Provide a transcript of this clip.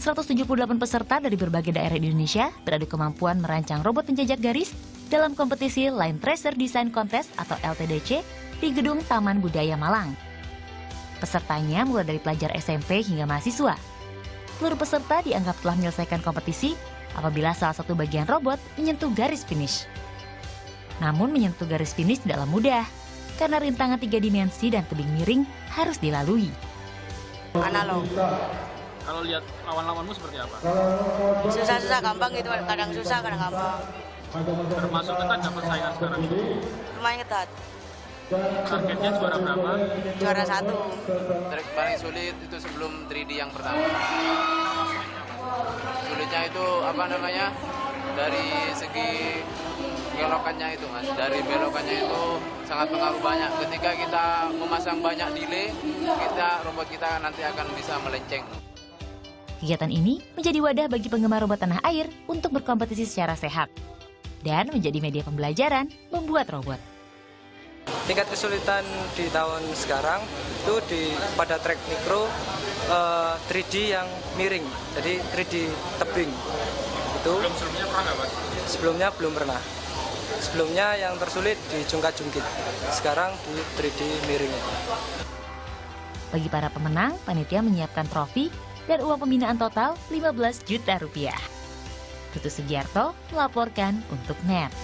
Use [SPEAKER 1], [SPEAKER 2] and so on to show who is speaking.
[SPEAKER 1] 178 peserta dari berbagai daerah di Indonesia beradu kemampuan merancang robot penjajak garis dalam kompetisi Line Tracer Design Contest atau LTDC di Gedung Taman Budaya Malang. Pesertanya mulai dari pelajar SMP hingga mahasiswa. Seluruh peserta dianggap telah menyelesaikan kompetisi apabila salah satu bagian robot menyentuh garis finish. Namun menyentuh garis finish tidaklah mudah, karena rintangan tiga dimensi dan tebing miring harus dilalui.
[SPEAKER 2] analog
[SPEAKER 3] Kalau lihat lawan-lawanmu seperti apa?
[SPEAKER 2] susah-susah gampang gitu kadang susah kadang gampang
[SPEAKER 3] Termasuk ketat nggak persaingan sekarang ini?
[SPEAKER 2] lumayan ketat
[SPEAKER 3] Targetnya juara berapa?
[SPEAKER 2] juara satu
[SPEAKER 4] Track paling sulit itu sebelum 3D yang pertama. Sulitnya itu apa namanya? Dari segi belokannya itu mas. Dari belokannya itu sangat pengaruh banyak. Ketika kita memasang banyak delay, kita robot kita nanti akan bisa melenceng.
[SPEAKER 1] Kegiatan ini menjadi wadah bagi penggemar robot tanah air untuk berkompetisi secara sehat dan menjadi media pembelajaran membuat robot.
[SPEAKER 5] tingkat kesulitan di tahun sekarang itu di pada track mikro eh, 3D yang miring jadi 3D tebing itu
[SPEAKER 3] Belum sebelumnya pernah nggak mas?
[SPEAKER 5] sebelumnya belum pernah sebelumnya yang tersulit di jungkat jungkit sekarang di 3D miring
[SPEAKER 1] Bagi para pemenang, panitia menyiapkan trofi dan uang pembinaan total 15 juta rupiah. Tutu Sugiarto melaporkan untuk NET.